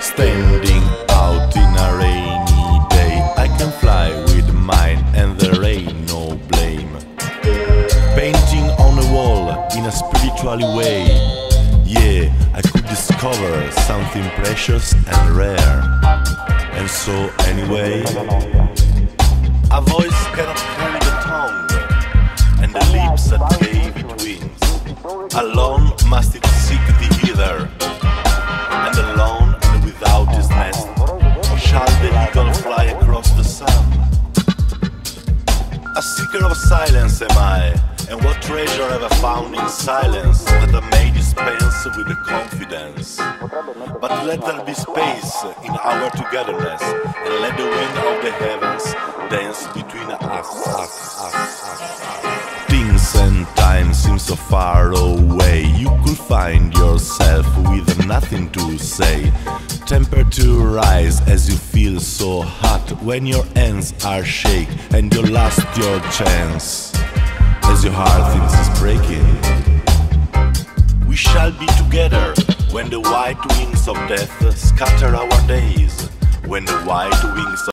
Standing out in a rainy day, I can fly with mine and there ain't no blame. Painting on a wall in a spiritual way, yeah, I could discover something precious and rare. And so, anyway, a voice cannot carry the tongue, and the lips that gave it wings. Alone must it seek the hither, and alone and without his nest shall the eagle fly across the sun. A seeker of silence am I, and what treasure have I found in silence that I may dispense with the But let there be space in our togetherness, and let the wind of the heavens dance between us. us, us, us. Things and time seem so far away. You could find yourself with nothing to say. Temperature rise as you feel so hot when your hands are shake and you lost your chance. As your heart thinks breaking. We shall be together when the white wings of death scatter our days. When the white wings of